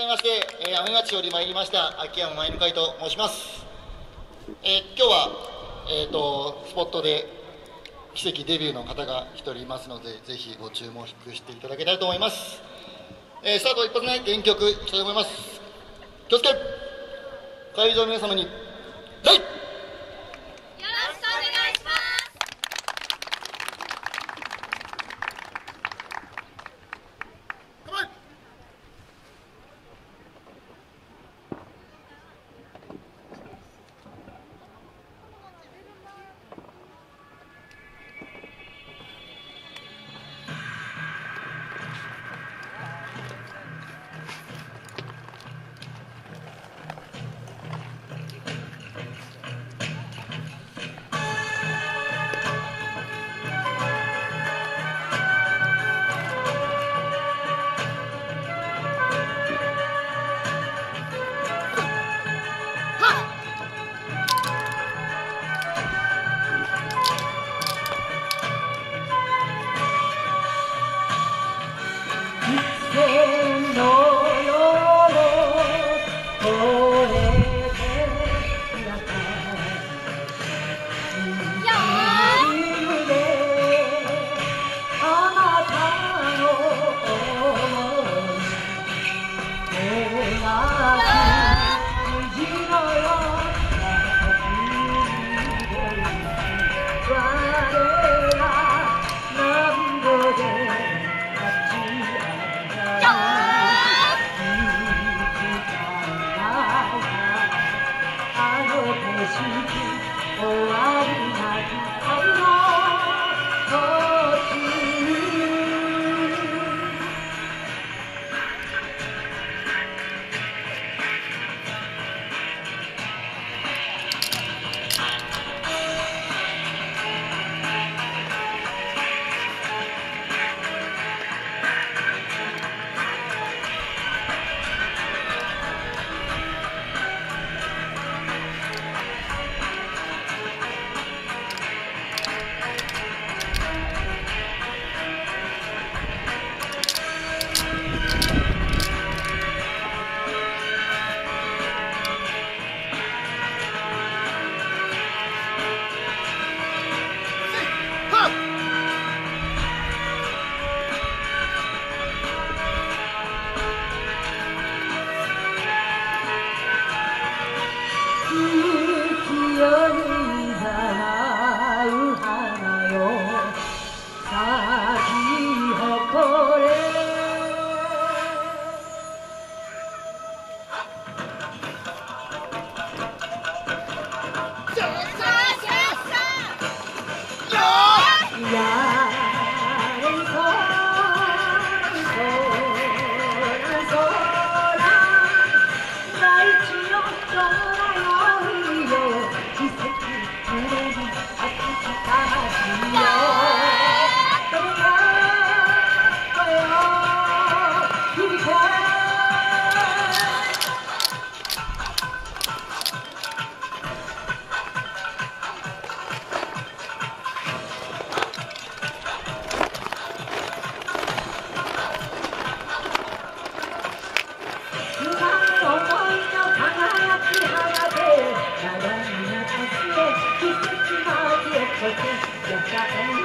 改めまして、えー、雨町より参りました秋山舞向と申します、えー今日は、えー、とスポットで奇跡デビューの方が1人いますのでぜひご注目していただけたらと思います、えースタート一発目原曲いきたいと思います。気をつけ。会場の皆様に对 啊 Đẹp?